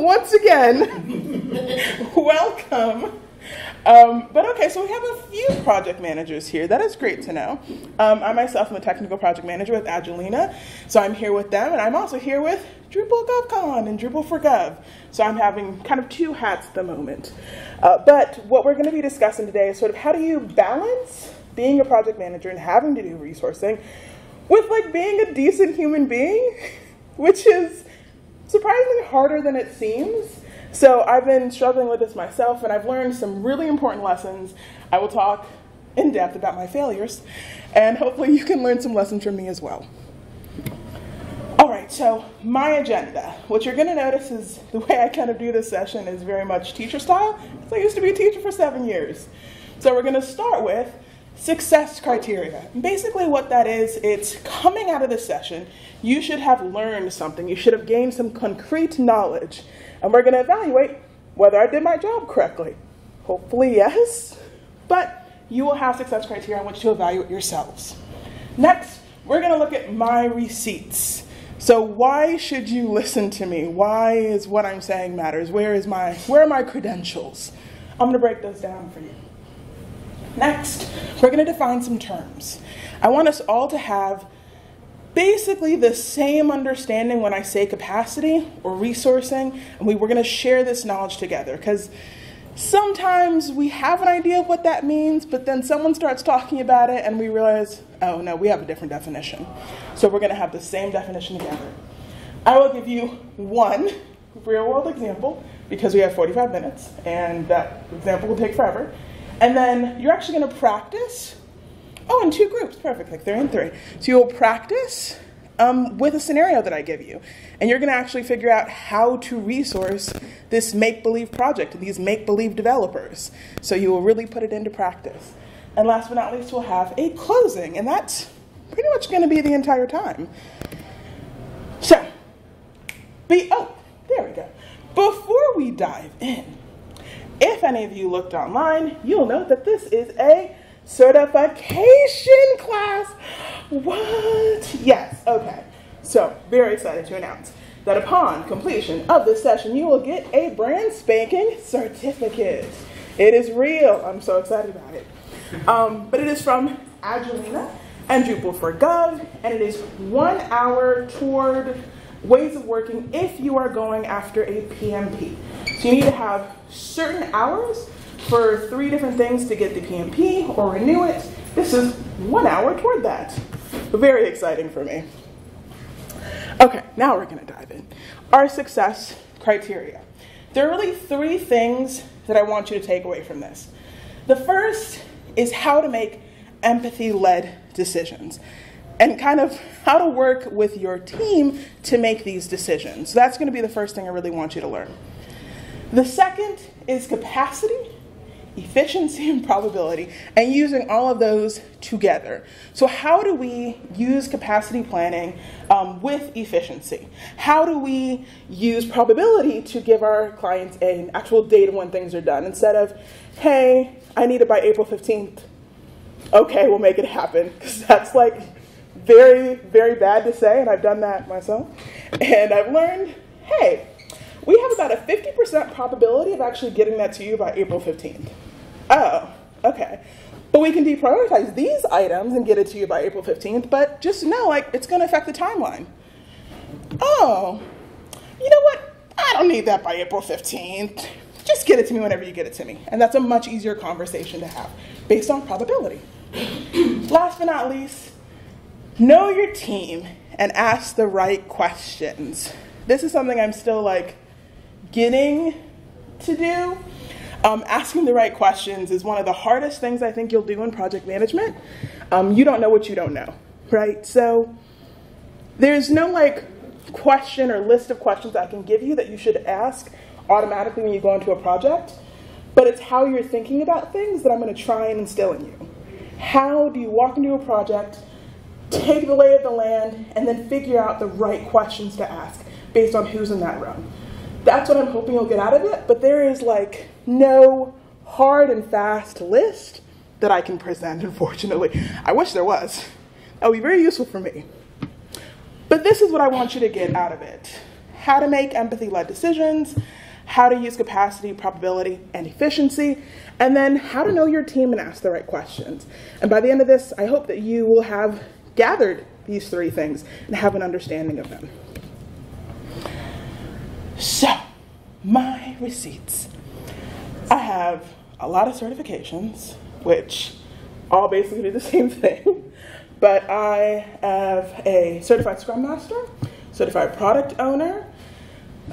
once again, welcome. Um, but okay, so we have a few project managers here. That is great to know. Um, I myself am a technical project manager with Agileana, so I'm here with them, and I'm also here with Drupal GovCon and Drupal for Gov. So I'm having kind of two hats at the moment. Uh, but what we're going to be discussing today is sort of how do you balance being a project manager and having to do resourcing with like being a decent human being, which is surprisingly harder than it seems. So I've been struggling with this myself, and I've learned some really important lessons. I will talk in depth about my failures, and hopefully you can learn some lessons from me as well. All right, so my agenda. What you're going to notice is the way I kind of do this session is very much teacher style. because I used to be a teacher for seven years. So we're going to start with success criteria. And basically, what that is, it's coming out of this session, you should have learned something, you should have gained some concrete knowledge and we're going to evaluate whether I did my job correctly. Hopefully, yes, but you will have success criteria on which to evaluate yourselves. Next, we're going to look at my receipts. So why should you listen to me? Why is what I'm saying matters? Where is my where are my credentials? I'm going to break those down for you. Next, we're going to define some terms. I want us all to have basically the same understanding when I say capacity or resourcing, and we were going to share this knowledge together because sometimes we have an idea of what that means, but then someone starts talking about it and we realize, oh no, we have a different definition. So we're going to have the same definition together. I will give you one real world example because we have 45 minutes and that example will take forever. And then you're actually going to practice Oh, in two groups, perfect, like three and three. So you'll practice um, with a scenario that I give you. And you're going to actually figure out how to resource this make believe project these make believe developers. So you will really put it into practice. And last but not least, we'll have a closing, and that's pretty much going to be the entire time. So, be, oh, there we go. Before we dive in, if any of you looked online, you'll note that this is a certification class. What? Yes, okay. So, very excited to announce that upon completion of this session, you will get a brand spanking certificate. It is real. I'm so excited about it. Um, but it is from Agileana and Drupal for Gov, and it is one hour toward ways of working if you are going after a PMP. So you need to have certain hours for three different things to get the PMP or renew it. This is one hour toward that. Very exciting for me. Okay, now we're going to dive in. Our success criteria. There are really three things that I want you to take away from this. The first is how to make empathy led decisions and kind of how to work with your team to make these decisions. That's going to be the first thing I really want you to learn. The second is capacity efficiency and probability, and using all of those together. So, how do we use capacity planning um, with efficiency? How do we use probability to give our clients an actual date when things are done instead of, hey, I need it by April 15th? Okay, we'll make it happen. Because that's like very, very bad to say, and I've done that myself. And I've learned, hey, we have about a 50% probability of actually getting that to you by April 15th. Oh, okay. But we can deprioritize these items and get it to you by April 15th, but just know, like, it's going to affect the timeline. Oh, you know what? I don't need that by April 15th. Just get it to me whenever you get it to me. And that's a much easier conversation to have based on probability. Last but not least, know your team and ask the right questions. This is something I'm still like getting to do. Um, asking the right questions is one of the hardest things I think you'll do in project management. Um, you don't know what you don't know, right? So there's no like question or list of questions I can give you that you should ask automatically when you go into a project, but it's how you're thinking about things that I'm going to try and instill in you. How do you walk into a project, take the lay of the land, and then figure out the right questions to ask based on who's in that room? That's what I'm hoping you'll get out of it, but there is like no hard and fast list that I can present, unfortunately. I wish there was. That would be very useful for me. But this is what I want you to get out of it. how to make empathy led decisions, how to use capacity, probability, and efficiency, and then how to know your team and ask the right questions. And by the end of this, I hope that you will have gathered these three things and have an understanding of them. So, my receipts. I have a lot of certifications, which all basically do the same thing. But I have a certified Scrum Master, certified product owner,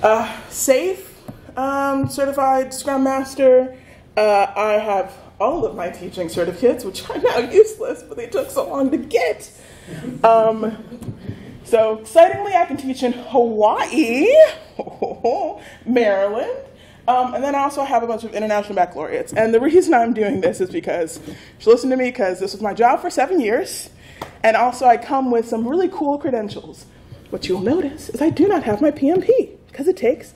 uh, SAFe um, certified Scrum Master. Uh, I have all of my teaching certificates, which are now useless, but they took so long to get. Um, so excitingly, I can teach in Hawaii, Maryland, um, and then I also have a bunch of international baccalaureates. And the reason I'm doing this is because, listen to me, because this was my job for seven years, and also I come with some really cool credentials. What you'll notice is I do not have my PMP, because it takes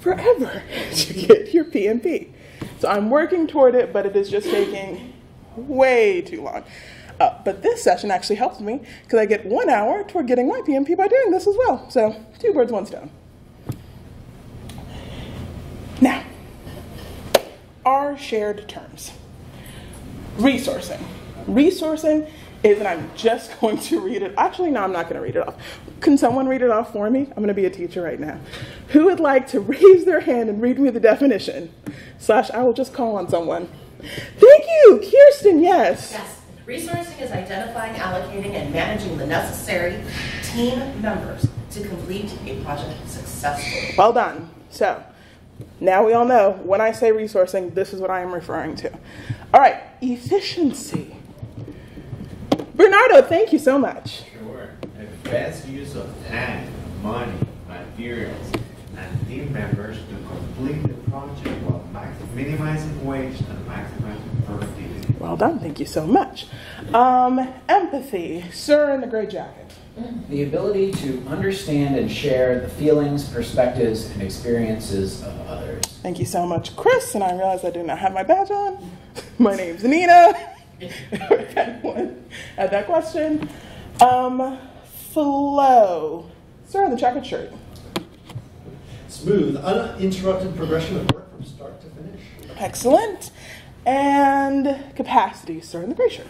forever to get your PMP. So I'm working toward it, but it is just taking way too long. Uh, but this session actually helps me because I get one hour toward getting my PMP by doing this as well. So two birds, one stone. Now, our shared terms. Resourcing. Resourcing is, and I'm just going to read it. Actually, no, I'm not going to read it off. Can someone read it off for me? I'm going to be a teacher right now. Who would like to raise their hand and read me the definition? Slash, I will just call on someone. Thank you, Kirsten, yes. Yes. Resourcing is identifying, allocating, and managing the necessary team members to complete a project successfully. Well done. So, now we all know when I say resourcing, this is what I am referring to. All right, efficiency. Bernardo, thank you so much. Sure. The best use of time, money, materials, and team members to complete the project while max- minimizing waste and maximizing productivity. Well done, thank you so much. Um, empathy, sir in the gray jacket. The ability to understand and share the feelings, perspectives, and experiences of others. Thank you so much, Chris. And I realized I did not have my badge on. My name's Nina. Anyone had that question? Um, flow, sir in the checkered shirt. Smooth, uninterrupted progression of work from start to finish. Excellent. And capacity, sir in the gray shirt.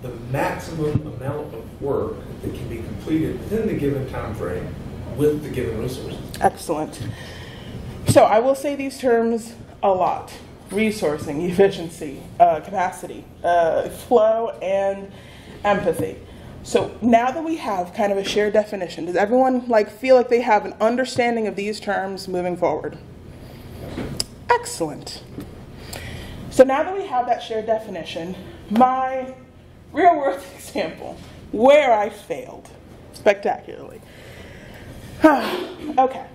the maximum amount of work that can be completed within the given time frame with the given resources. Excellent. So I will say these terms a lot resourcing, efficiency, uh, capacity, uh, flow, and empathy. So now that we have kind of a shared definition, does everyone like feel like they have an understanding of these terms moving forward? Excellent. So now that we have that shared definition, my real world example where I failed spectacularly. okay.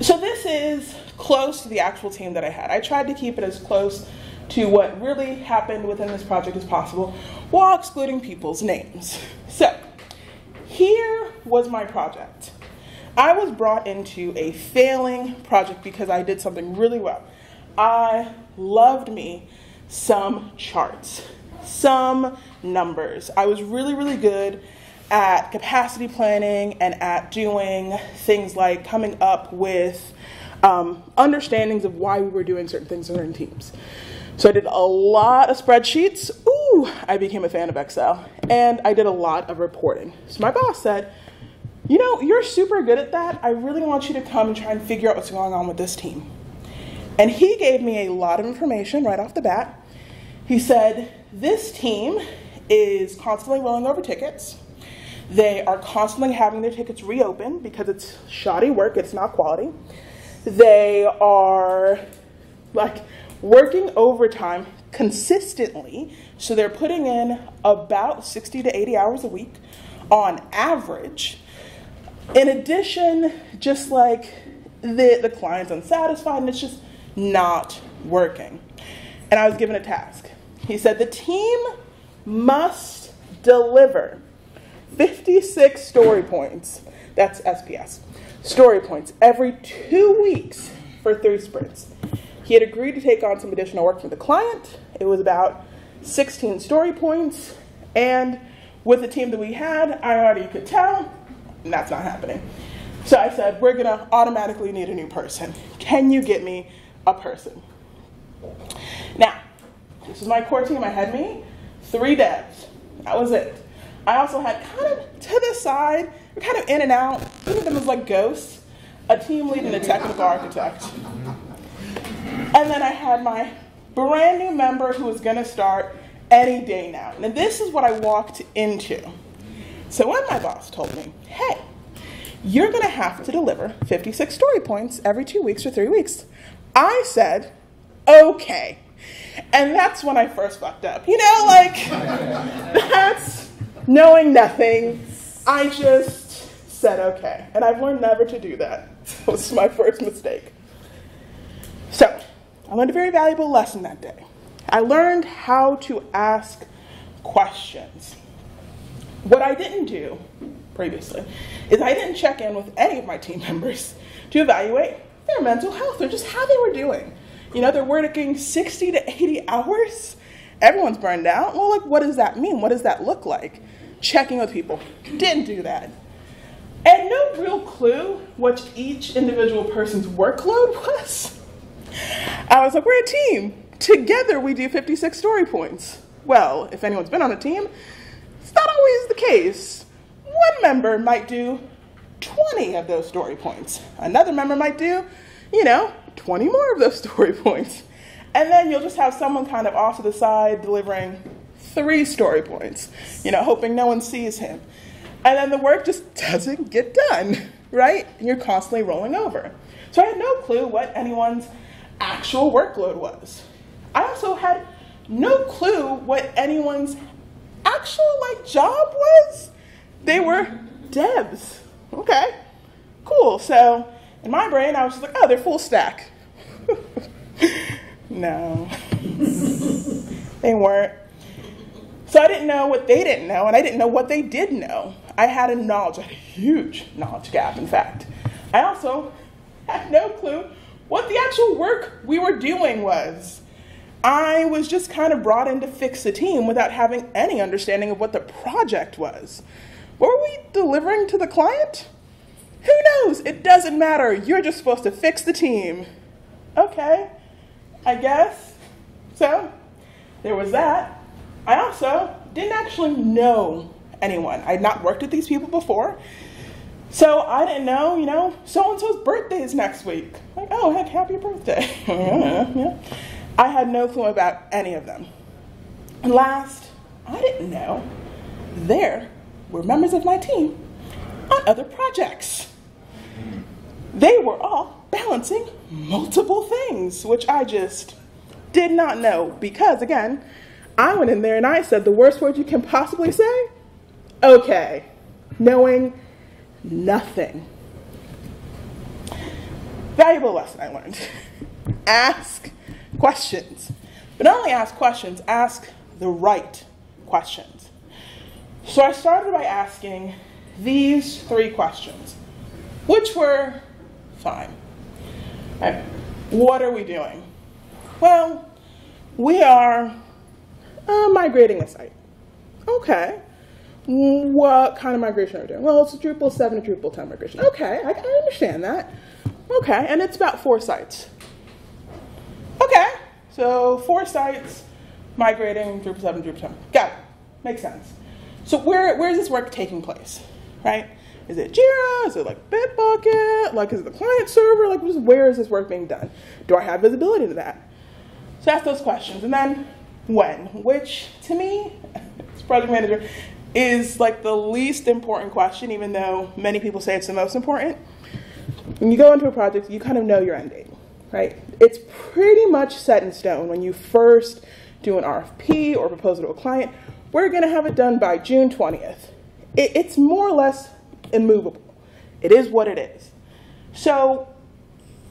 So this is close to the actual team that I had. I tried to keep it as close to what really happened within this project as possible while excluding people's names. So here was my project. I was brought into a failing project because I did something really well. I loved me some charts, some numbers. I was really, really good at capacity planning and at doing things like coming up with um, understandings of why we were doing certain things in certain teams. So I did a lot of spreadsheets. Ooh, I became a fan of Excel. And I did a lot of reporting. So my boss said, You know, you're super good at that. I really want you to come and try and figure out what's going on with this team. And he gave me a lot of information right off the bat. He said, This team is constantly rolling over tickets. They are constantly having their tickets reopened because it's shoddy work, it's not quality. They are like working overtime consistently, so they're putting in about 60 to 80 hours a week on average. In addition, just like the, the client's unsatisfied and it's just not working. And I was given a task. He said the team must deliver 56 story points. That's SPS. Story points every two weeks for three sprints. He had agreed to take on some additional work from the client. It was about 16 story points. And with the team that we had, I already could tell that's not happening. So I said, we're gonna automatically need a new person. Can you get me a person? Now, this is my core team. I had me, three devs. That was it. I also had kind of to the side, kind of in and out. One of them was like ghosts. A team lead and a technical architect. And then I had my brand new member who was going to start any day now. And this is what I walked into. So when my boss told me, hey, you're going to have to deliver 56 story points every two weeks or three weeks, I said, okay. And that's when I first fucked up. You know, like, that's knowing nothing. I just said okay. And I've learned never to do that. That was my first mistake. So, I learned a very valuable lesson that day. I learned how to ask questions. What I didn't do previously is I didn't check in with any of my team members to evaluate their mental health or just how they were doing. You know, they're working 60 to 80 hours. Everyone's burned out. Well, like, what does that mean? What does that look like? Checking with people. Didn't do that. And no real clue what each individual person's workload was. I was like, we're a team. Together we do 56 story points. Well, if anyone's been on a team, it's not always the case. One member might do 20 of those story points. Another member might do, you know, 20 more of those story points. And then you'll just have someone kind of off to the side delivering three story points, you know, hoping no one sees him. And then the work just doesn't get done, right? And you're constantly rolling over. So I had no clue what anyone's actual workload was. I also had no clue what anyone's actual like job was. They were devs. Okay, cool. So in my brain, I was just like, oh, they're full stack. no, they weren't. So I didn't know what they didn't know, and I didn't know what they did know. I had a knowledge, a huge knowledge gap, in fact. I also had no clue what the actual work we were doing was. I was just kind of brought in to fix the team without having any understanding of what the project was. Were we delivering to the client? Who knows? It doesn't matter. You're just supposed to fix the team. Okay, I guess. So, there was that. I also didn't actually know anyone. I had not worked with these people before. So I didn't know, you know, so and so's birthday is next week. Like, oh, heck, happy birthday. yeah. I had no clue about any of them. And last, I didn't know there were members of my team on other projects. They were all balancing multiple things, which I just did not know because, again, I went in there and I said the worst word you can possibly say okay, knowing nothing. Valuable lesson I learned. ask questions. But not only ask questions, ask the right questions. So I started by asking these three questions, which were fine. Right? What are we doing? Well, we are uh, migrating a site. Okay. What kind of migration are we doing? Well, it's a Drupal 7 to Drupal 10 migration. Okay, I, I understand that. Okay, and it's about four sites. Okay, so four sites migrating Drupal 7 to Drupal 10. Got it. Makes sense. So where, where is this work taking place, right? Is it Jira? Is it like Bitbucket? Like, is it the client server? Like, where is this work being done? Do I have visibility to that? So ask those questions. And then when, which to me, as project manager, is like the least important question, even though many people say it's the most important. When you go into a project, you kind of know your end date, right? It's pretty much set in stone when you first do an RFP or proposal to a client. We're going to have it done by June 20th. It, it's more or less immovable. It is what it is. So,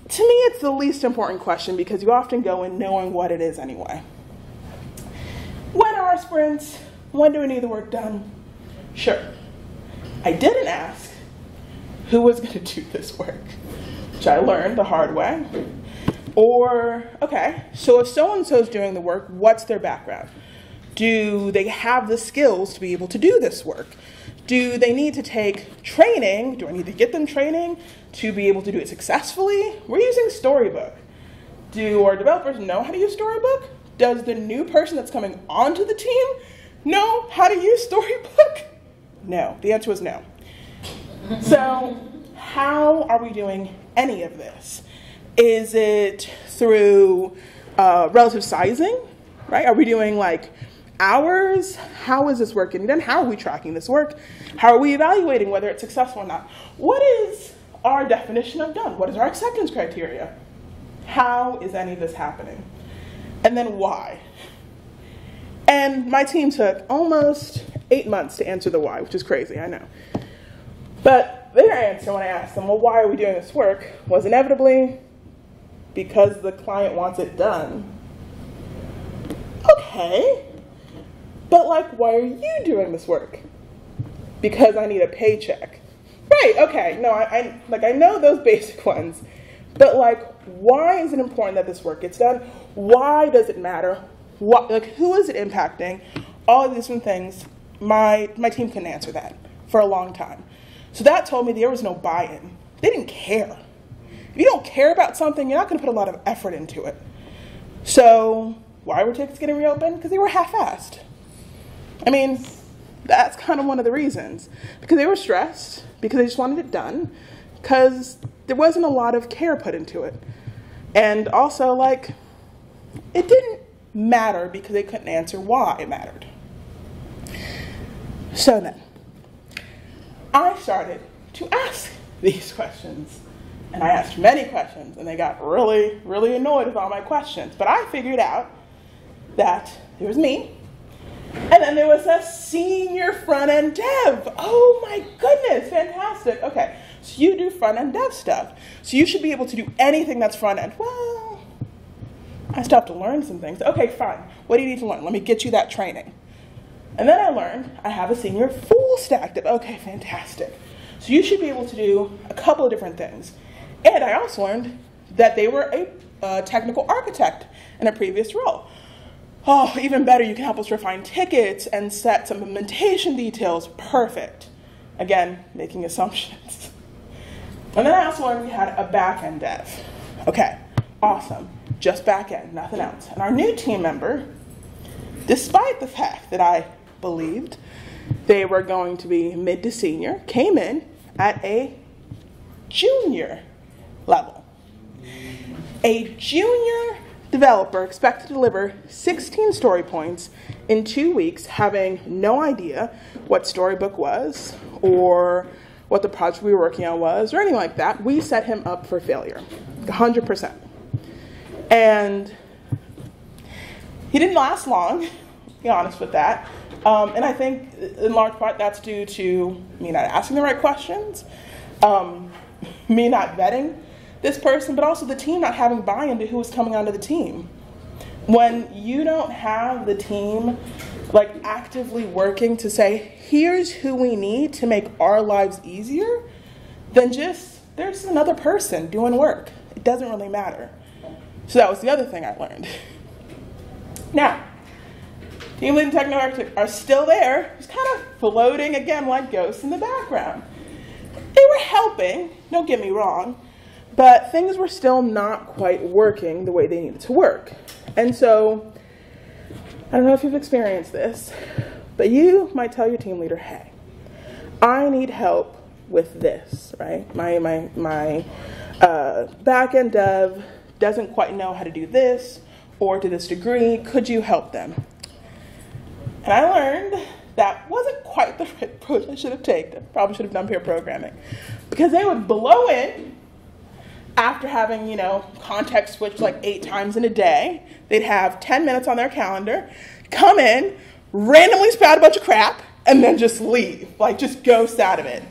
to me, it's the least important question because you often go in knowing what it is anyway. When are our sprints? When do we need the work done? Sure. I didn't ask who was going to do this work, which I learned the hard way. Or, okay, so if so and so is doing the work, what's their background? Do they have the skills to be able to do this work? Do they need to take training? Do I need to get them training to be able to do it successfully? We're using Storybook. Do our developers know how to use Storybook? Does the new person that's coming onto the team know how to use Storybook? No. The answer was no. So, how are we doing any of this? Is it through uh, relative sizing, right? Are we doing like hours? How is this working? Then how are we tracking this work? How are we evaluating whether it's successful or not? What is our definition of done? What is our acceptance criteria? How is any of this happening? And then why? And my team took almost eight months to answer the why, which is crazy, I know. But their answer when I asked them, well, why are we doing this work, was inevitably because the client wants it done. Okay, but like, why are you doing this work? Because I need a paycheck. Right, okay, no, I, I like I know those basic ones, but like, why is it important that this work gets done? Why does it matter? What, like, who is it impacting? All of these different things. My my team couldn't answer that for a long time. So that told me there was no buy-in. They didn't care. If you don't care about something, you're not going to put a lot of effort into it. So why were tickets getting reopened? Because they were half-assed. I mean, that's kind of one of the reasons. Because they were stressed, because they just wanted it done, because there wasn't a lot of care put into it. And also, like, it didn't matter because they couldn't answer why it mattered. So then, I started to ask these questions. And I asked many questions, and they got really, really annoyed with all my questions. But I figured out that there was me, and then there was a senior front end dev. Oh my goodness, fantastic. Okay, so you do front end dev stuff. So you should be able to do anything that's front end. Well, I still have to learn some things. Okay, fine. What do you need to learn? Let me get you that training. And then I learned I have a senior full stack dev. Okay, fantastic. So you should be able to do a couple of different things. And I also learned that they were a uh, technical architect in a previous role. Oh, even better, you can help us refine tickets and set some implementation details. Perfect. Again, making assumptions. And then I also learned we had a back-end dev. Okay, awesome. Just back-end, nothing else. And our new team member, despite the fact that I believed they were going to be mid to senior, came in at a junior level. A junior developer expected to deliver 16 story points in two weeks, having no idea what Storybook was or what the project we were working on was or anything like that. We set him up for failure, 100%. And he didn't last long, be honest with that. Um, and I think in large part that's due to me not asking the right questions, um, me not vetting this person, but also the team not having buy in to who is coming onto the team. When you don't have the team like actively working to say, here's who we need to make our lives easier, then just there's another person doing work. It doesn't really matter. So that was the other thing I learned. Now, team lead and architect are still there, just kind of floating again like ghosts in the background. They were helping, don't get me wrong, but things were still not quite working the way they needed to work. And so, I don't know if you've experienced this, but you might tell your team leader, hey, I need help with this, right? My, my, my uh, back end dev doesn't quite know how to do this or to this degree. Could you help them? And I learned that wasn't quite the right approach I should have taken. Probably should have done pair programming. Because they would blow in after having, you know, context switch like eight times in a day. They'd have 10 minutes on their calendar, come in, randomly spout a bunch of crap, and then just leave. Like, just ghost out of it.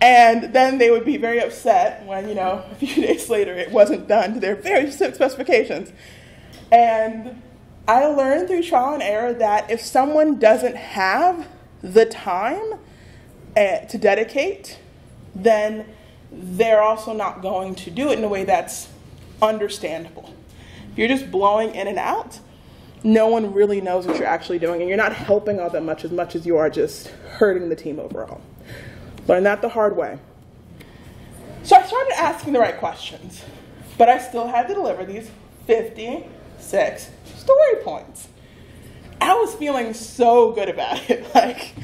And then they would be very upset when, you know, a few days later it wasn't done to their very specific specifications. And I learned through trial and error that if someone doesn't have the time uh, to dedicate, then they're also not going to do it in a way that's understandable. If you're just blowing in and out, no one really knows what you're actually doing, and you're not helping all that much as much as you are just hurting the team overall. Learn that the hard way. So I started asking the right questions, but I still had to deliver these 56 story points. I was feeling so good about it. Like,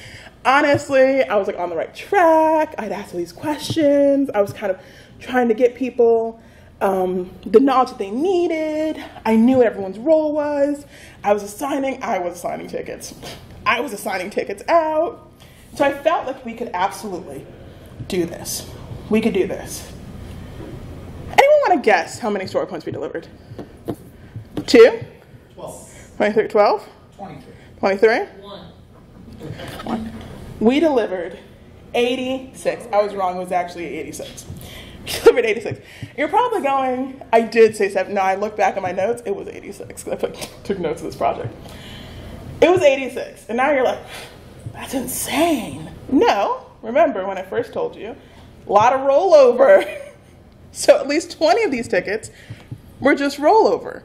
honestly, I was like on the right track. I'd asked all these questions. I was kind of trying to get people um, the knowledge that they needed. I knew what everyone's role was. I was assigning, I was assigning tickets. I was assigning tickets out. So I felt like we could absolutely do this. We could do this. Anyone want to guess how many story points we delivered? Two? 12. 23, 12? 23. 23? One. We delivered 86. I was wrong, it was actually 86. Delivered 86. You're probably going, I did say seven. No, I looked back at my notes, it was 86. I took notes of this project. It was 86. And now you're like, that's insane. No, remember when I first told you, a lot of rollover. so at least 20 of these tickets were just rollover.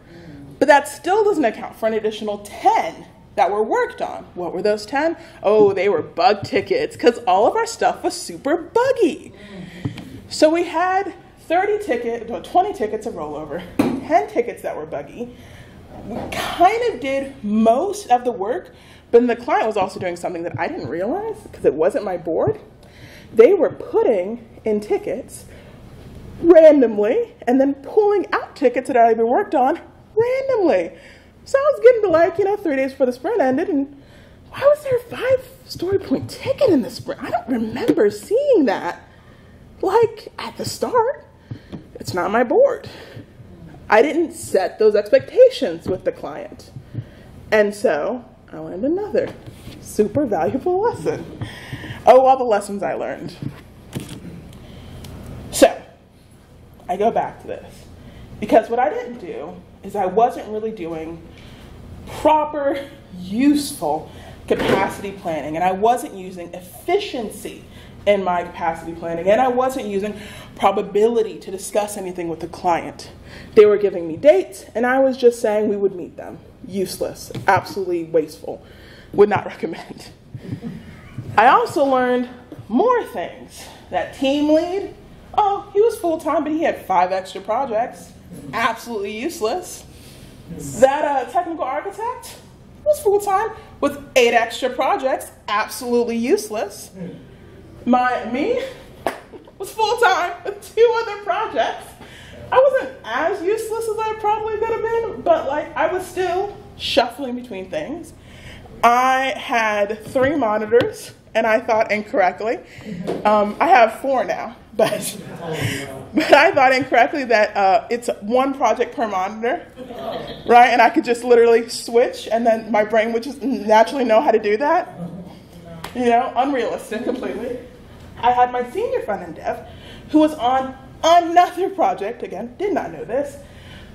But that still doesn't account for an additional 10 that were worked on. What were those 10? Oh, they were bug tickets because all of our stuff was super buggy. So we had 30 tickets, no, 20 tickets of rollover, 10 tickets that were buggy. We kind of did most of the work, but the client was also doing something that I didn't realize because it wasn't my board. They were putting in tickets randomly and then pulling out tickets that I had been worked on randomly. So I was getting to like, you know, three days before the sprint ended, and why was there a five story point ticket in the sprint? I don't remember seeing that. Like at the start, it's not my board. I didn't set those expectations with the client. And so I learned another super valuable lesson. Oh, all the lessons I learned. So I go back to this because what I didn't do is I wasn't really doing proper, useful capacity planning, and I wasn't using efficiency in my capacity planning, and I wasn't using probability to discuss anything with the client. They were giving me dates, and I was just saying we would meet them. Useless, absolutely wasteful. Would not recommend. I also learned more things. That team lead, oh, he was full time, but he had five extra projects. Absolutely useless. That uh, technical architect was full time with eight extra projects. Absolutely useless. My me was full time with two other projects. I wasn't as useless as I probably could have been, but like I was still shuffling between things. I had three monitors, and I thought incorrectly. Um, I have four now, but but I thought incorrectly that uh, it's one project per monitor, right? And I could just literally switch, and then my brain would just naturally know how to do that. You know, unrealistic completely. I had my senior front end dev, who was on another project. Again, did not know this.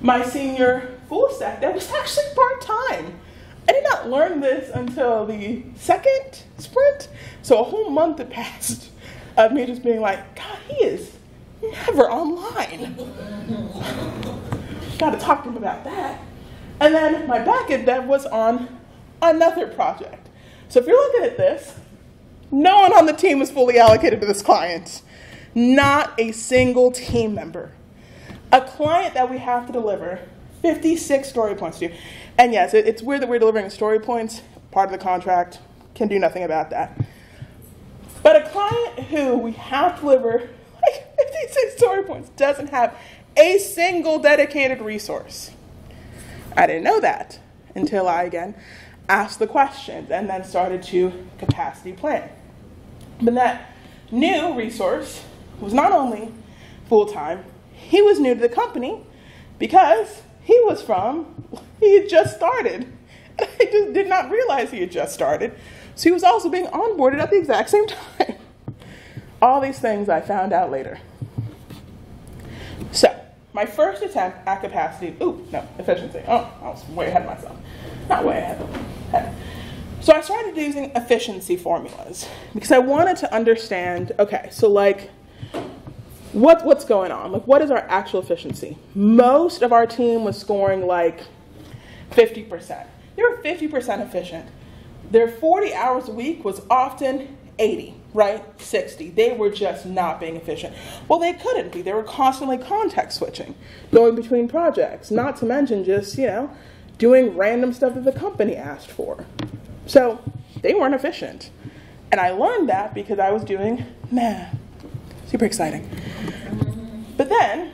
My senior full stack dev was actually part time. I did not learn this until the second sprint. So a whole month had passed of me just being like, God, he is never online. Got to talk to him about that. And then my backend dev was on another project. So if you're looking at this, no one on the team was fully allocated to this client. Not a single team member. A client that we have to deliver 56 story points to. And yes, it, it's weird that we're delivering story points, part of the contract, can do nothing about that. But a client who we have to deliver like 56 story points doesn't have a single dedicated resource. I didn't know that until I again asked the questions and then started to capacity plan. But that new resource was not only full time, he was new to the company because he was from, he had just started. I just did not realize he had just started. So he was also being onboarded at the exact same time. All these things I found out later. So, my first attempt at capacity, ooh, no, efficiency. Oh, I was way ahead of myself. Not way ahead. ahead. So I started using efficiency formulas because I wanted to understand, okay, so like what, what's going on? Like what is our actual efficiency? Most of our team was scoring like 50%. they were 50% efficient. Their 40 hours a week was often 80, right? 60. They were just not being efficient. Well, they couldn't be. They were constantly context switching, going between projects, not to mention just, you know, doing random stuff that the company asked for. So they weren't efficient. And I learned that because I was doing math. Super exciting. But then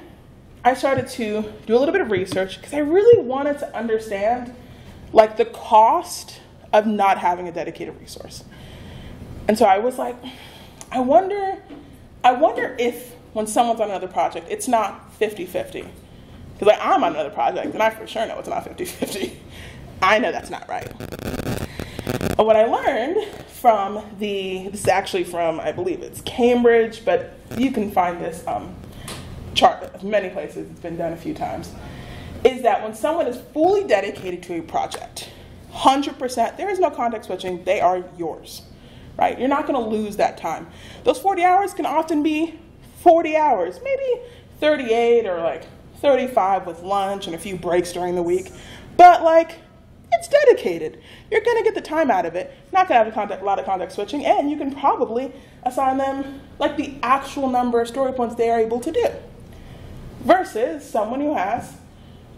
I started to do a little bit of research because I really wanted to understand like the cost of not having a dedicated resource. And so I was like, I wonder, I wonder if when someone's on another project, it's not 50-50. Because like I'm on another project and I for sure know it's not 50-50. I know that's not right. But what I learned from the, this is actually from, I believe it's Cambridge, but you can find this um, chart many places, it's been done a few times, is that when someone is fully dedicated to a project, 100%, there is no context switching, they are yours, right? You're not gonna lose that time. Those 40 hours can often be 40 hours, maybe 38 or like 35 with lunch and a few breaks during the week. But like, it's dedicated. You're gonna get the time out of it. Not gonna have a, contact, a lot of context switching, and you can probably assign them like the actual number of story points they are able to do. Versus someone who has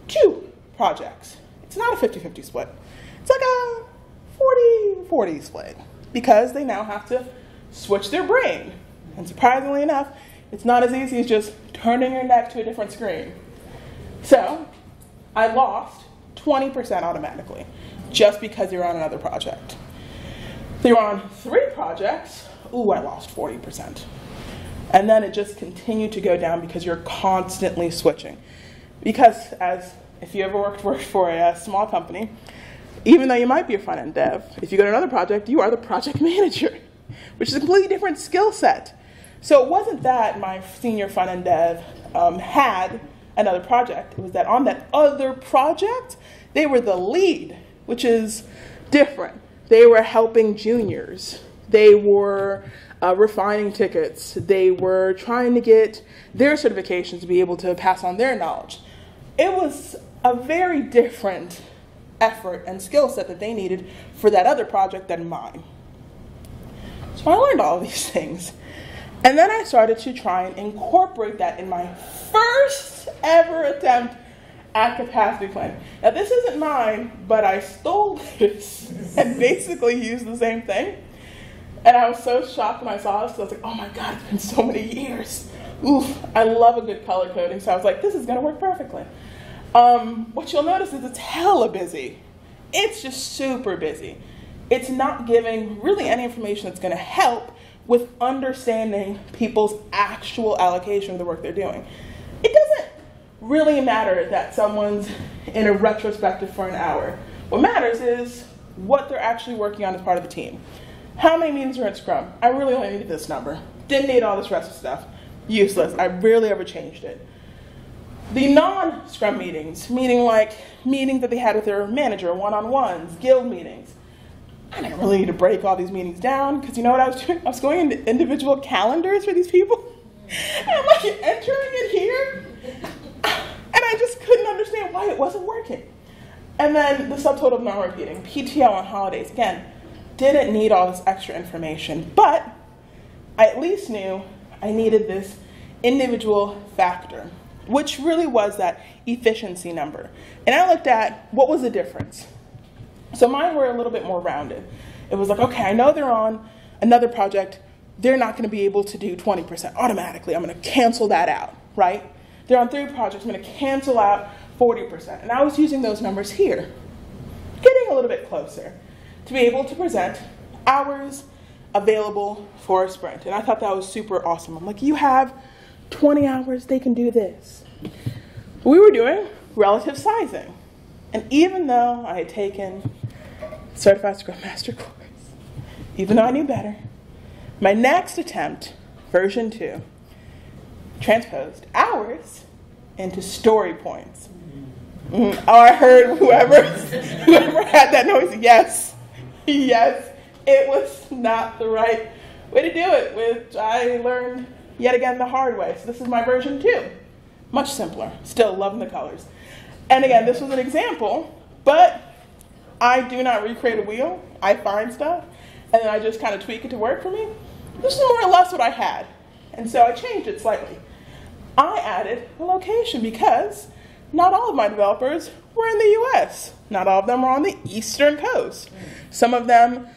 two projects. It's not a 50-50 split. It's like a 40-40 split because they now have to switch their brain. And surprisingly enough, it's not as easy as just turning your neck to a different screen. So I lost 20% automatically just because you're on another project. You're on three projects, ooh, I lost 40%. And then it just continued to go down because you're constantly switching. Because as if you ever worked, worked for a, small company, even though you might be a front end dev, if you go to another project, you are the project manager, which is a completely different skill set. So it wasn't that my senior front end dev um, had another project. It was that on that other project, they were the lead, which is different. They were helping juniors. They were uh, refining tickets. They were trying to get their certifications to be able to pass on their knowledge. It was a very different effort and skill set that they needed for that other project than mine. So I learned all these things. And then I started to try and incorporate that in my first ever attempt at capacity planning. Now, this isn't mine, but I stole this and basically used the same thing. And I was so shocked when I saw this. I was like, oh my God, it's been so many years. Oof, I love a good color coding. So I was like, this is going to work perfectly. Um, what you'll notice is it's hella busy. It's just super busy. It's not giving really any information that's going to help with understanding people's actual allocation of the work they're doing. It doesn't really matter that someone's in a retrospective for an hour. What matters is what they're actually working on as part of the team. How many meetings are in Scrum? I really only needed this number. Didn't need all this rest of stuff. Useless. I rarely ever changed it. The non-Scrum meetings, meaning like meetings that they had with their manager, one-on-ones, guild meetings. I didn't really need to break all these meetings down because you know what I was doing? I was going into individual calendars for these people. And I'm like entering it here. And I just couldn't understand why it wasn't working. And then the subtotal of non-repeating, PTO on holidays. Again, didn't need all this extra information, but I at least knew I needed this individual factor, which really was that efficiency number. And I looked at what was the difference. So mine were a little bit more rounded. It was like, okay, I know they're on another project. They're not going to be able to do 20% automatically. I'm going to cancel that out, right? They're on three projects. I'm going to cancel out 40%. And I was using those numbers here, getting a little bit closer to be able to present hours available for a sprint. And I thought that was super awesome. I'm like, you have 20 hours, they can do this. We were doing relative sizing. And even though I had taken Certified Scrum Master course, even though I knew better, my next attempt, version two, transposed hours into story points. Mm, oh, I heard whoever whoever had that noise. Yes, yes, it was not the right way to do it, which I learned yet again the hard way. So this is my version two, much simpler. Still loving the colors. And again, this was an example, but I do not recreate a wheel. I find stuff and then I just kind of tweak it to work for me. This is more or less what I had. And so I changed it slightly. I added a location because not all of my developers were in the US. Not all of them were on the eastern coast. Some of them,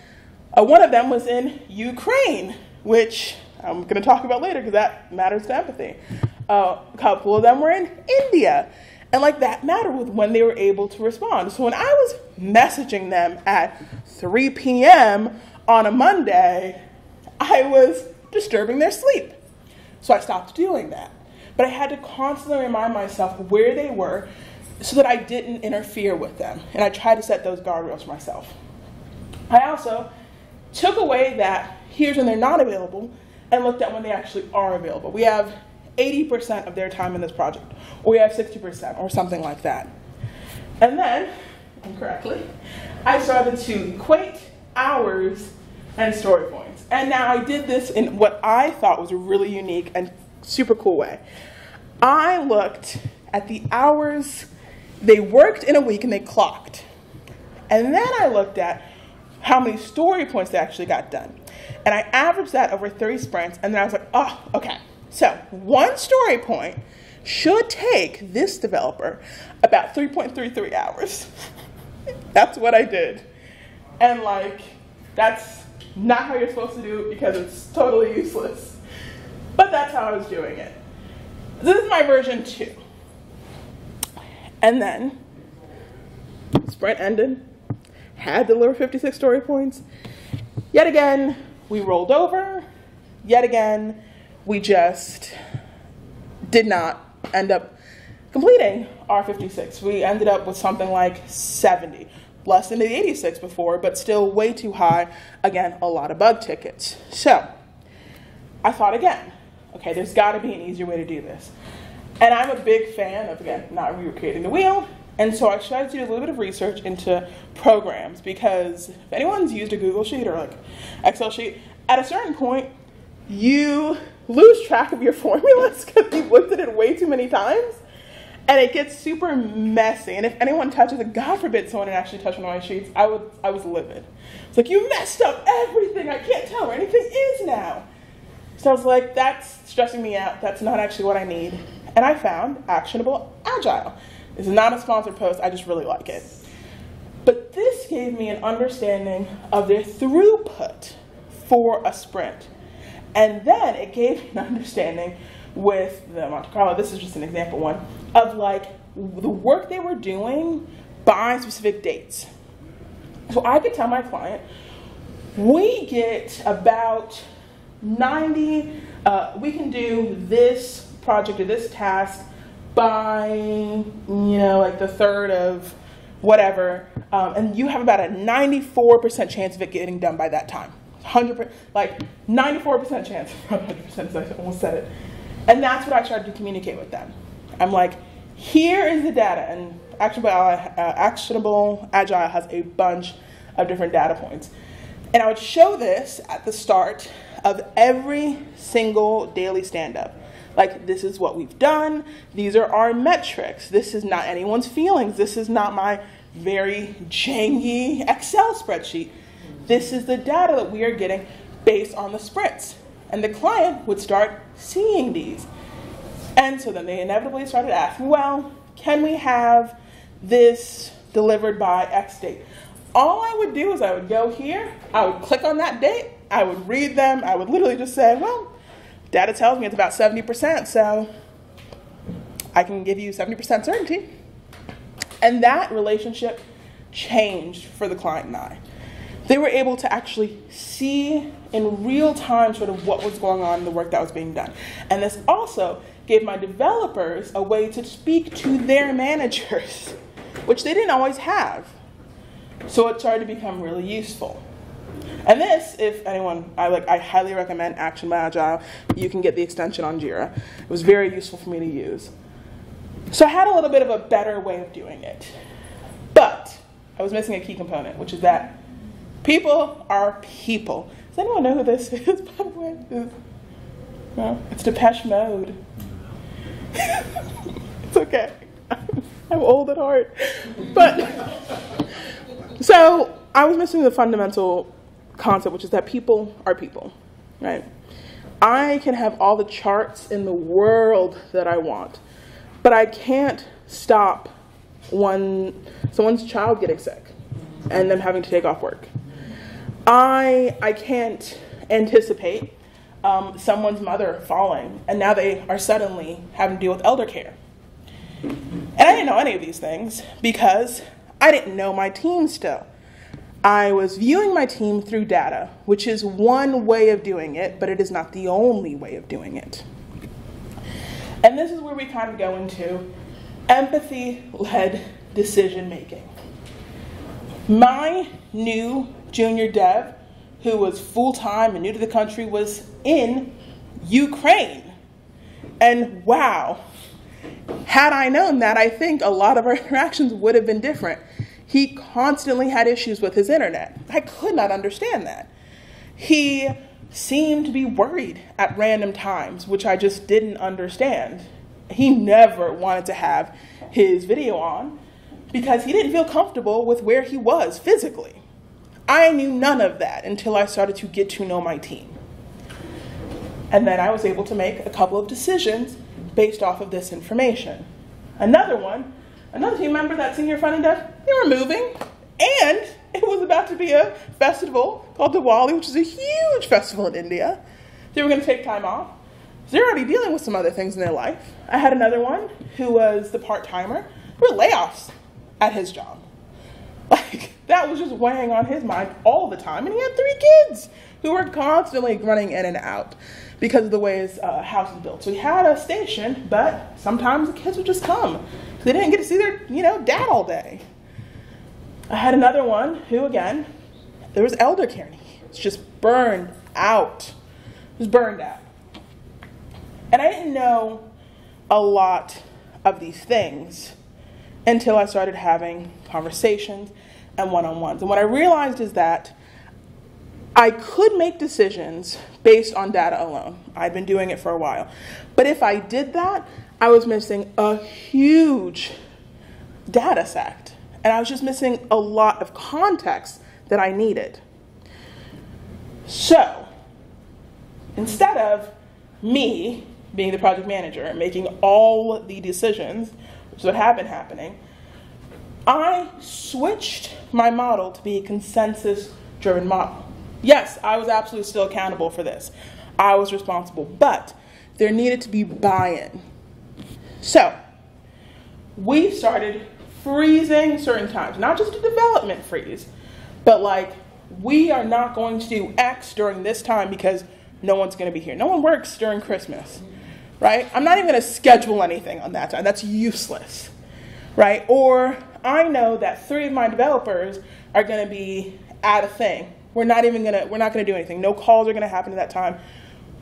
uh, one of them was in Ukraine, which I'm going to talk about later because that matters to empathy. Uh, a couple of them were in India. And like that mattered with when they were able to respond. So when I was messaging them at 3 p.m. on a Monday, I was disturbing their sleep. So I stopped doing that. But I had to constantly remind myself where they were so that I didn't interfere with them. And I tried to set those guardrails for myself. I also took away that here's when they're not available and looked at when they actually are available. We have 80% of their time in this project, or we have 60%, or something like that. And then, incorrectly, I started to equate hours and story points. And now I did this in what I thought was a really unique and super cool way. I looked at the hours they worked in a week and they clocked. And then I looked at how many story points they actually got done. And I averaged that over 30 sprints, and then I was like, oh, okay. So one story point should take this developer about 3.33 hours. that's what I did. And like, that's not how you're supposed to do it because it's totally useless. But that's how I was doing it. This is my version two. And then, sprint ended, had delivered 56 story points. Yet again, we rolled over. Yet again, we just did not end up completing our 56. We ended up with something like 70, less than the 86 before, but still way too high. Again, a lot of bug tickets. So I thought again, okay, there's got to be an easier way to do this. And I'm a big fan of, again, not recreating the wheel. And so I tried to do a little bit of research into programs because if anyone's used a Google Sheet or like Excel sheet, at a certain point, you lose track of your formulas because you've looked at it way too many times. And it gets super messy. And if anyone touches it, God forbid someone had actually touched one of my sheets, I would I was livid. It's like you messed up everything. I can't tell where anything is now. So I was like, that's stressing me out. That's not actually what I need. And I found Actionable Agile. This is not a sponsored post, I just really like it. But this gave me an understanding of their throughput for a sprint. And then it gave me an understanding with the Monte Carlo, this is just an example one, of like the work they were doing by specific dates. So I could tell my client, we get about 90, uh, we can do this project or this task by, you know, like the third of whatever, um, and you have about a 94% chance of it getting done by that time. 100%, like 94% chance, 100%, I almost said it. And that's what I tried to communicate with them. I'm like, here is the data, and Actionable, uh, Actionable Agile has a bunch of different data points. And I would show this at the start of every single daily stand up. Like, this is what we've done. These are our metrics. This is not anyone's feelings. This is not my very jangy Excel spreadsheet. This is the data that we are getting based on the sprints. And the client would start seeing these. And so then they inevitably started asking, well, can we have this delivered by X date? All I would do is I would go here, I would click on that date, I would read them, I would literally just say, well, data tells me it's about 70%, so I can give you 70% certainty. And that relationship changed for the client and I. They were able to actually see in real time sort of what was going on in the work that was being done. And this also gave my developers a way to speak to their managers, which they didn't always have. So it started to become really useful. And this, if anyone, I like, I highly recommend Actionable Agile. You can get the extension on Jira. It was very useful for me to use. So I had a little bit of a better way of doing it, but I was missing a key component, which is that people are people. Does anyone know who this is? By the way, no, it's Depeche Mode. it's okay. I'm old at heart, but. So I was missing the fundamental concept, which is that people are people, right? I can have all the charts in the world that I want, but I can't stop one someone's child getting sick and them having to take off work. I I can't anticipate um, someone's mother falling and now they are suddenly having to deal with elder care. And I didn't know any of these things because I didn't know my team still. I was viewing my team through data, which is one way of doing it, but it is not the only way of doing it. And this is where we kind of go into empathy led decision making. My new junior dev, who was full time and new to the country, was in Ukraine. And wow, had I known that, I think a lot of our interactions would have been different. He constantly had issues with his internet. I could not understand that. He seemed to be worried at random times, which I just didn't understand. He never wanted to have his video on because he didn't feel comfortable with where he was physically. I knew none of that until I started to get to know my team. And then I was able to make a couple of decisions based off of this information. Another one, another team member that senior front end dev, they were moving, and it was about to be a festival called Diwali, which is a huge festival in India. They were going to take time off. They're already dealing with some other things in their life. I had another one who was the part timer. There were layoffs at his job. Like, that was just weighing on his mind all the time. And he had three kids who were constantly running in and out because of the way his uh, house was built. So he had a station, but sometimes the kids would just come. They didn't get to see their, you know, dad all day. I had another one who, again, there was elder care. It's just burned out. It was burned out. And I didn't know a lot of these things until I started having conversations and one on ones. And what I realized is that I could make decisions based on data alone. I'd been doing it for a while. But if I did that, I was missing a huge data set. And I was just missing a lot of context that I needed. So, instead of me being the project manager and making all the decisions, which is what had been happening, I switched my model to be a consensus driven model. Yes, I was absolutely still accountable for this. I was responsible, but there needed to be buy in. So, we started freezing certain times, not just a development freeze, but like we are not going to do X during this time because no one's going to be here. No one works during Christmas, right? I'm not even going to schedule anything on that time. That's useless, right? Or I know that three of my developers are going to be at a thing. We're not even going to we're not going to do anything. No calls are going to happen at that time.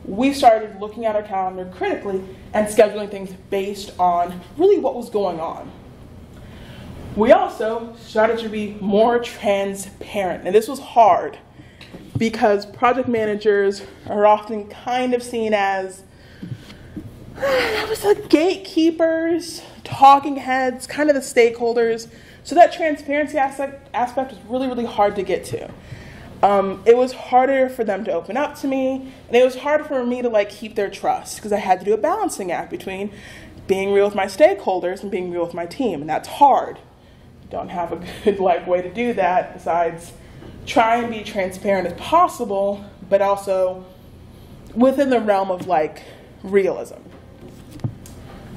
We started looking at our calendar critically and scheduling things based on really what was going on. We also started to be more transparent. And this was hard because project managers are often kind of seen as that was like gatekeepers, talking heads, kind of the stakeholders. So that transparency aspect, aspect was really, really hard to get to. Um, it was harder for them to open up to me, and it was hard for me to like keep their trust because I had to do a balancing act between being real with my stakeholders and being real with my team, and that's hard. Don't have a good like way to do that besides try and be transparent as possible, but also within the realm of like realism.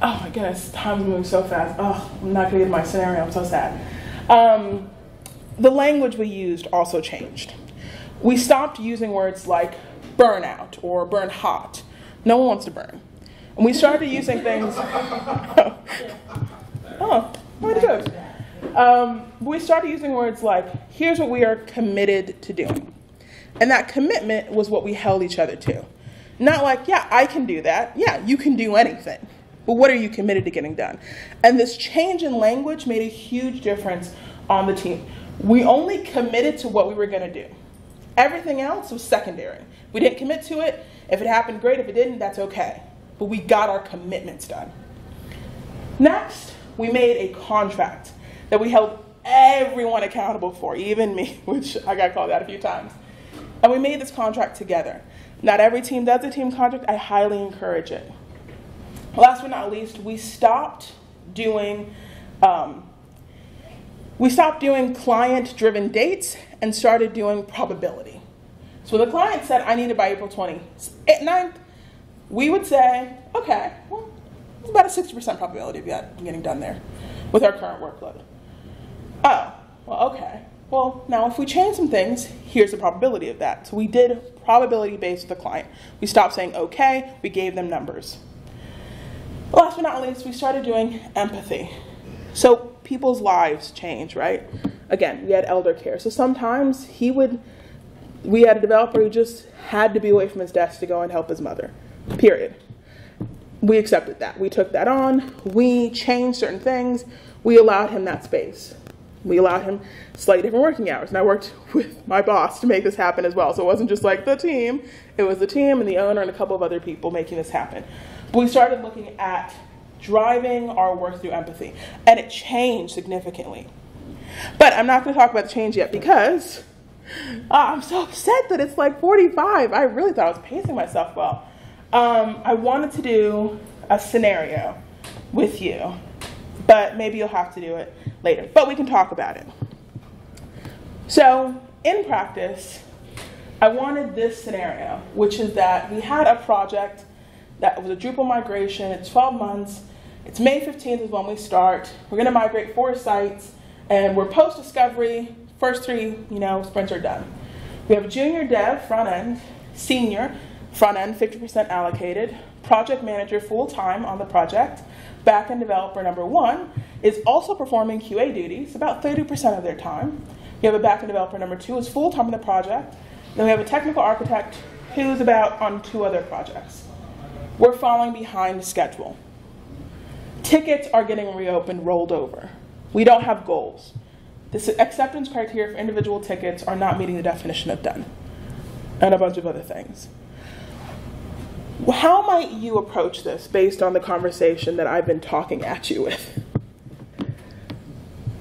Oh my goodness, time's moving so fast. Oh, I'm not gonna get my scenario. I'm so sad. Um, the language we used also changed. We stopped using words like burnout or burn hot. No one wants to burn. And we started using things. oh, oh where'd go? Um, we started using words like, here's what we are committed to doing. And that commitment was what we held each other to. Not like, yeah, I can do that. Yeah, you can do anything. But what are you committed to getting done? And this change in language made a huge difference on the team. We only committed to what we were going to do. Everything else was secondary. We didn't commit to it. If it happened, great. If it didn't, that's okay. But we got our commitments done. Next, we made a contract that we held everyone accountable for, even me, which I got called out a few times. And we made this contract together. Not every team does a team contract. I highly encourage it. Last but not least, we stopped doing um, we stopped doing client-driven dates and started doing probability. So the client said, "I need it by April 29th." We would say, "Okay, well, it's about a 60% probability of getting done there with our current workload." Oh, well, okay. Well, now if we change some things, here's the probability of that. So we did probability based with the client. We stopped saying okay, we gave them numbers. Last but not least, we started doing empathy. So people's lives change, right? Again, we had elder care. So sometimes he would, we had a developer who just had to be away from his desk to go and help his mother, period. We accepted that. We took that on. We changed certain things. We allowed him that space we allowed him slightly different working hours. And I worked with my boss to make this happen as well. So it wasn't just like the team, it was the team and the owner and a couple of other people making this happen. We started looking at driving our work through empathy, and it changed significantly. But I'm not going to talk about the change yet because uh, I'm so upset that it's like 45. I really thought I was pacing myself well. Um, I wanted to do a scenario with you, but maybe you'll have to do it later, but we can talk about it. So, in practice, I wanted this scenario, which is that we had a project that was a Drupal migration, it's 12 months, it's May 15th is when we start. We're gonna migrate four sites, and we're post-discovery, first three, you know, sprints are done. We have a junior dev, front end, senior, front end, 50% allocated, project manager full-time on the project, backend developer number one, is also performing QA duties about 30% of their time. We have a backend developer number two who's full time on the project. Then we have a technical architect who's about on two other projects. We're falling behind schedule. Tickets are getting reopened, rolled over. We don't have goals. The acceptance criteria for individual tickets are not meeting the definition of done, and a bunch of other things. How might you approach this based on the conversation that I've been talking at you with?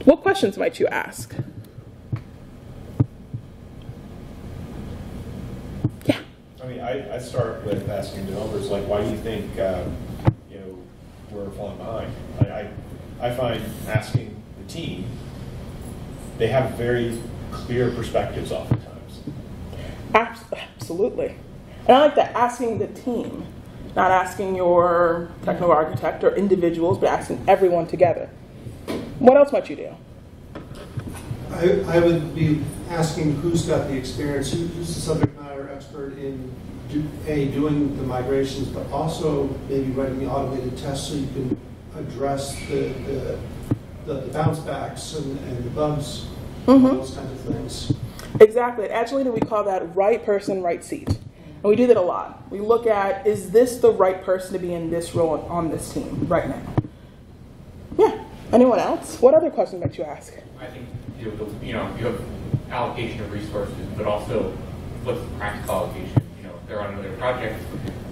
What questions might you ask? I mean, I, I start with asking developers, like, why do you think, uh, you know, we're falling behind? I, I, I find asking the team, they have very clear perspectives oftentimes. Absolutely. And I like that, asking the team, not asking your technical architect or individuals, but asking everyone together. What else might you do? I, I would be asking who's got the experience, who's the subject matter expert in, do- A, doing the migrations, but also maybe writing the automated tests so you can address the, the- the bounce backs and, and the bugs, Mhm. those kinds of things. Exactly. At Agileana, we call that right person, right seat. And we do that a lot. We look at is this the right person to be in this role on this team right now? Yeah. Anyone else? What other questions might you ask? I think you know, you know you have allocation of resources, but also what's the practical allocation? You know, if they're on another project,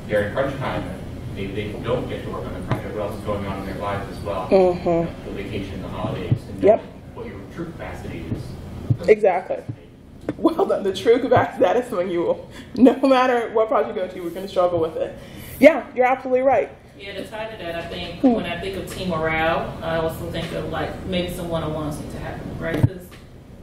they're in crunch time, and maybe they don't get to work on the project. What else is going on in their lives as well? You mm-hmm. know, the vacation, the holidays, and Yep. what your true capacity is. Exactly. Well done. The true capacity, that is something you will, no matter what project you go to, we're going to struggle with it. Yeah, you're absolutely right. Yeah, to tie to that, I think Hmm. when I think of team morale, I also think of like maybe some one-on-ones need to happen, right? Because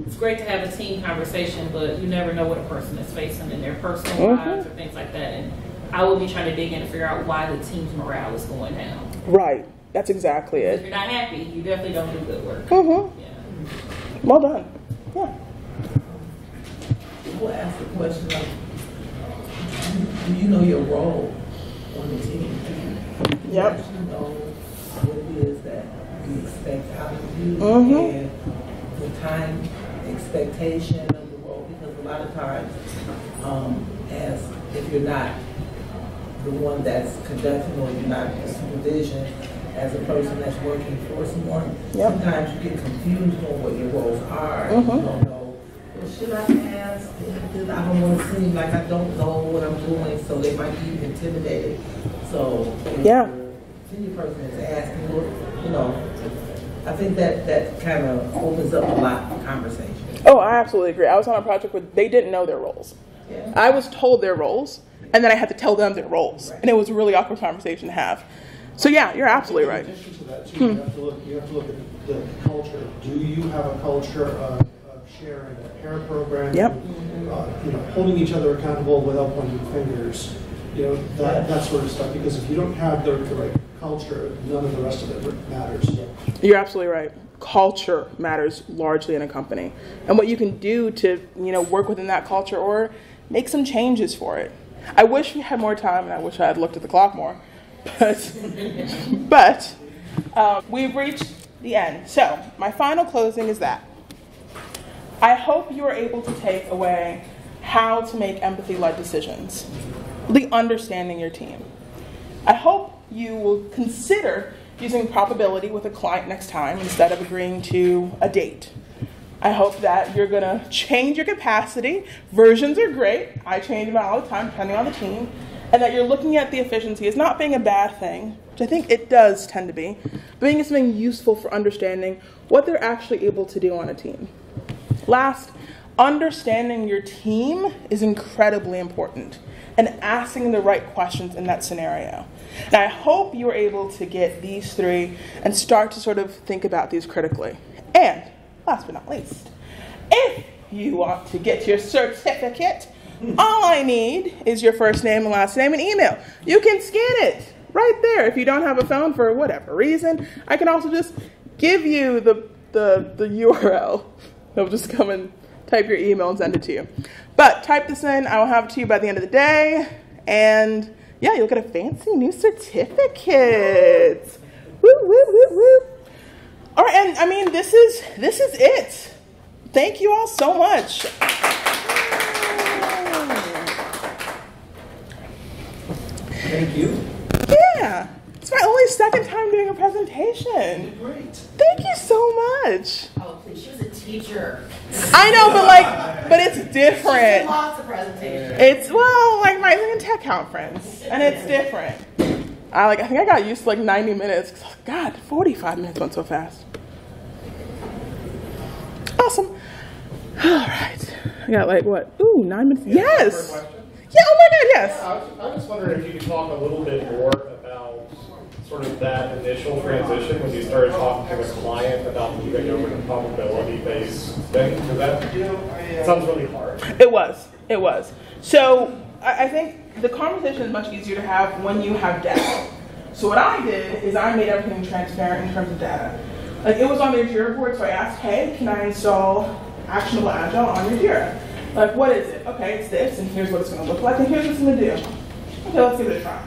it's great to have a team conversation, but you never know what a person is facing in their personal Mhm. lives or things like that. And I will be trying to dig in and figure out why the team's morale is going down. Right. That's exactly it. If you're not happy, you definitely don't do good work. Mm-hmm. Yeah. Well done. Yeah. We'll ask the question like, do you know your role on the team? Yep. You know what it is that we expect out of you? Mhm. And the time expectation of the role, because a lot of times, um, as, if you're not the one that's conducting or you're not the supervision, as a person that's working for someone, Yep. sometimes you get confused on what your roles are. You Mhm. don't know well, should I ask? Because I don't want to seem like I don't know what I'm doing, so they might be intimidated. So Yeah. the senior person is asking, you know, I think that, that kind of opens up a lot of conversation. Oh, I absolutely agree. I was on a project where they didn't know their roles. Yeah. I was told their roles, and then I had to tell them their roles, and it was a really awkward conversation to have. So yeah, you're absolutely right. In addition to that, too, you hmm. have to look, you have to look at the culture. Do you have a culture of, of sharing a pair program? Yep. Uh, You know, holding each other accountable without pointing fingers, you know, that, that sort of stuff. Because if you don't have the, the right culture, none of the rest of it matters. You're absolutely right. Culture matters largely in a company, and what you can do to you know work within that culture or make some changes for it. I wish we had more time, and I wish I had looked at the clock more, but but um, we've reached the end. So my final closing is that I hope you are able to take away how to make empathy-led decisions, the understanding your team. I hope you will consider using probability with a client next time instead of agreeing to a date. I hope that you're going to change your capacity. Versions are great. I change them all the time depending on the team. And that you're looking at the efficiency as not being a bad thing, which I think it does tend to be, but being something useful for understanding what they're actually able to do on a team. Last, understanding your team is incredibly important and asking the right questions in that scenario. And I hope you were able to get these three and start to sort of think about these critically. And last but not least, if you want to get your certificate, all I need is your first name and last name and email. You can scan it right there if you don't have a phone for whatever reason. I can also just give you the, the, the URL. They'll just come and type your email and send it to you. But type this in, I will have it to you by the end of the day. And yeah, you'll get a fancy new certificate. Woo, woo, woo, woo. All right, and I mean, this is this is it. Thank you all so much. Thank you. Yeah, it's my only second time doing a presentation. Great. Thank you so much. Oh, please, she was a teacher. I know, but like, but it's different. Lots of presentations. It's well, like my like tech conference, and it's different. I like. I think I got used to like 90 minutes. 'cause, God, 45 minutes went so fast. Awesome. All right. I got like what? Ooh, nine minutes. Yes. Yeah. Oh my God. Yes. I was, I was wondering if you could talk a little bit more about sort of that initial transition when you started talking to the client about moving over to probability-based thing, because that sounds really hard. It was. It was. So I, I think the conversation is much easier to have when you have data. So what I did is I made everything transparent in terms of data. Like it was on their Jira board, so I asked, hey, can I install Actionable Agile on your Jira? Like, what is it? Okay, it's this, and here's what it's going to look like, and here's what it's going to do. Okay, let's give it a try.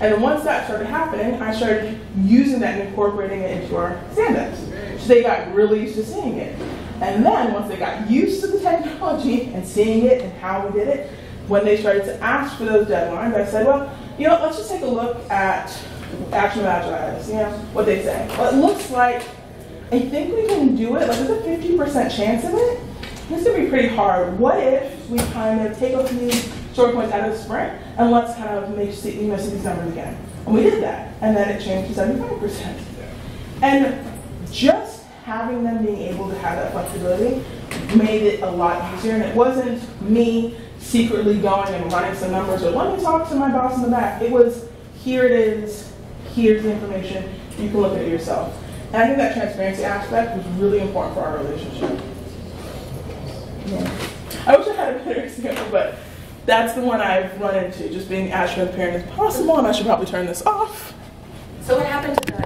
And once that started happening, I started using that and incorporating it into our stand-ups. So they got really used to seeing it. And then once they got used to the technology and seeing it and how we did it, when they started to ask for those deadlines, I said, well, you know, let's just take a look at Action Agile, you know, what they say. Well, it looks like, I think we can do it, like there's a 50% chance of it. It's gonna be pretty hard. What if we kind of take a few story points out of the sprint and let's kind of make see, you know, see these numbers again. And we did that, and then it changed to 75%. And just having them being able to have that flexibility made it a lot easier. And it wasn't me secretly going and running some numbers or let me talk to my boss in the back. It was here it is, here's the information, you can look at it yourself. And I think that transparency aspect was really important for our relationship. Yeah. I wish I had a better example, but that's the one I've run into, just being as transparent as possible, and I should probably turn this off. So what happened to the